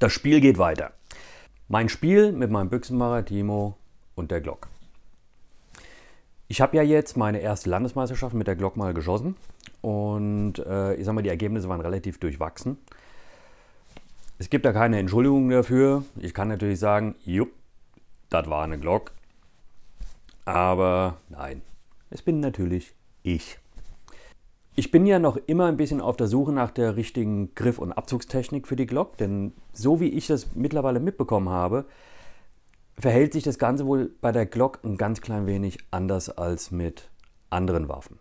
Das Spiel geht weiter. Mein Spiel mit meinem Büchsenmacher Timo und der Glock. Ich habe ja jetzt meine erste Landesmeisterschaft mit der Glock mal geschossen und äh, ich sag mal, die Ergebnisse waren relativ durchwachsen. Es gibt da keine Entschuldigung dafür. Ich kann natürlich sagen, jupp, das war eine Glock. Aber nein, es bin natürlich ich. Ich bin ja noch immer ein bisschen auf der Suche nach der richtigen Griff- und Abzugstechnik für die Glock, denn so wie ich das mittlerweile mitbekommen habe, verhält sich das Ganze wohl bei der Glock ein ganz klein wenig anders als mit anderen Waffen.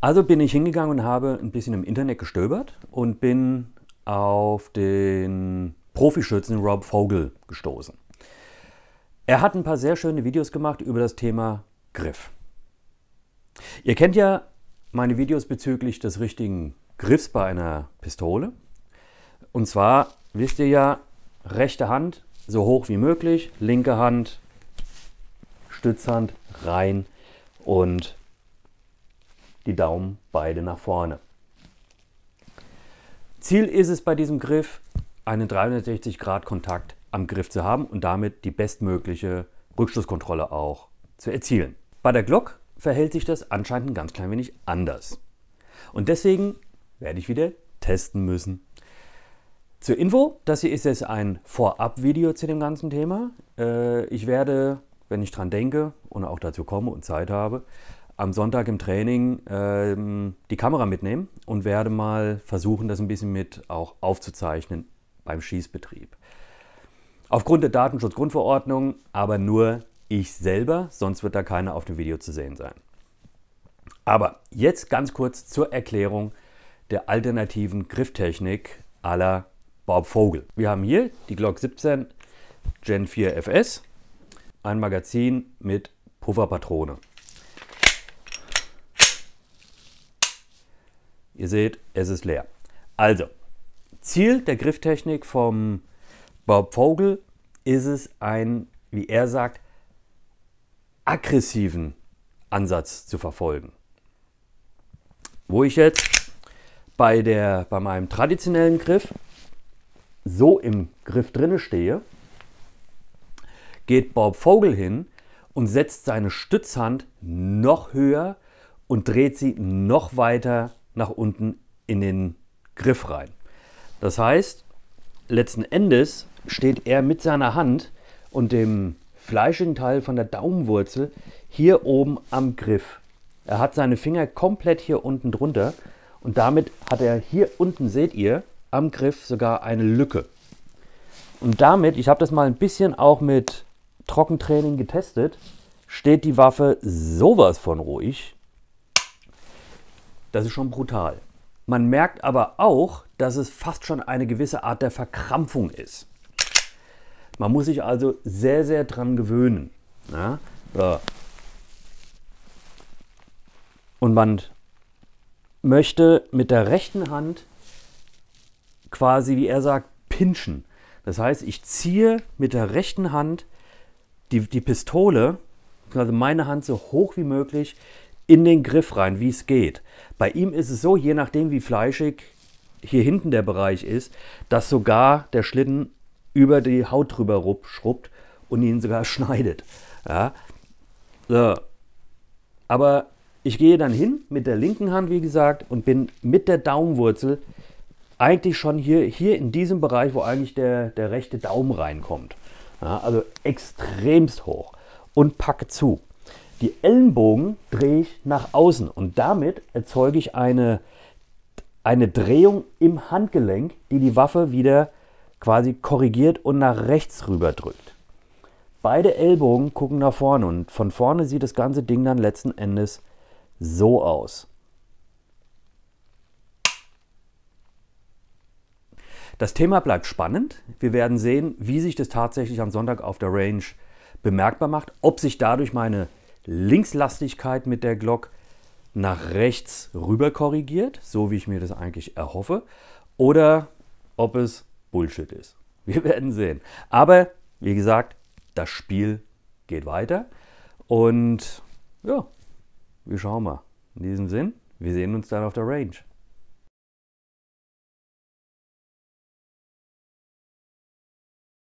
Also bin ich hingegangen und habe ein bisschen im Internet gestöbert und bin auf den Profischützen Rob Vogel gestoßen. Er hat ein paar sehr schöne Videos gemacht über das Thema Griff. Ihr kennt ja meine Videos bezüglich des richtigen Griffs bei einer Pistole. Und zwar wisst ihr ja, rechte Hand so hoch wie möglich, linke Hand, Stützhand rein und die Daumen beide nach vorne. Ziel ist es bei diesem Griff, einen 360 Grad Kontakt am Griff zu haben und damit die bestmögliche Rückstoßkontrolle auch zu erzielen. Bei der Glock verhält sich das anscheinend ein ganz klein wenig anders. Und deswegen werde ich wieder testen müssen. Zur Info, das hier ist jetzt ein Vorab-Video zu dem ganzen Thema. Äh, ich werde, wenn ich dran denke und auch dazu komme und Zeit habe, am Sonntag im Training ähm, die Kamera mitnehmen und werde mal versuchen, das ein bisschen mit auch aufzuzeichnen beim Schießbetrieb. Aufgrund der Datenschutzgrundverordnung aber nur ich selber, sonst wird da keiner auf dem Video zu sehen sein. Aber jetzt ganz kurz zur Erklärung der alternativen Grifftechnik aller Bob Vogel. Wir haben hier die Glock 17 Gen 4 FS, ein Magazin mit Pufferpatrone. Ihr seht, es ist leer. Also, Ziel der Grifftechnik vom Bob Vogel ist es, ein, wie er sagt, aggressiven Ansatz zu verfolgen. Wo ich jetzt bei, der, bei meinem traditionellen Griff so im Griff drinne stehe, geht Bob Vogel hin und setzt seine Stützhand noch höher und dreht sie noch weiter nach unten in den Griff rein. Das heißt, letzten Endes steht er mit seiner Hand und dem fleischigen Teil von der Daumenwurzel hier oben am Griff. Er hat seine Finger komplett hier unten drunter und damit hat er hier unten, seht ihr, am Griff sogar eine Lücke. Und damit, ich habe das mal ein bisschen auch mit Trockentraining getestet, steht die Waffe sowas von ruhig. Das ist schon brutal. Man merkt aber auch, dass es fast schon eine gewisse Art der Verkrampfung ist. Man muss sich also sehr, sehr dran gewöhnen. Ja? So. Und man möchte mit der rechten Hand quasi, wie er sagt, pinchen. Das heißt, ich ziehe mit der rechten Hand die, die Pistole, also meine Hand so hoch wie möglich, in den Griff rein, wie es geht. Bei ihm ist es so, je nachdem wie fleischig hier hinten der Bereich ist, dass sogar der Schlitten über die Haut drüber schrubbt und ihn sogar schneidet. Ja. So. Aber ich gehe dann hin mit der linken Hand, wie gesagt, und bin mit der Daumenwurzel eigentlich schon hier, hier in diesem Bereich, wo eigentlich der, der rechte Daumen reinkommt. Ja, also extremst hoch und packe zu. Die Ellenbogen drehe ich nach außen und damit erzeuge ich eine, eine Drehung im Handgelenk, die die Waffe wieder quasi korrigiert und nach rechts rüber drückt. Beide Ellbogen gucken nach vorne und von vorne sieht das ganze Ding dann letzten Endes so aus. Das Thema bleibt spannend. Wir werden sehen, wie sich das tatsächlich am Sonntag auf der Range bemerkbar macht, ob sich dadurch meine Linkslastigkeit mit der Glock nach rechts rüber korrigiert, so wie ich mir das eigentlich erhoffe, oder ob es Bullshit ist. Wir werden sehen. Aber wie gesagt, das Spiel geht weiter und ja, wir schauen mal. In diesem Sinn, wir sehen uns dann auf der Range.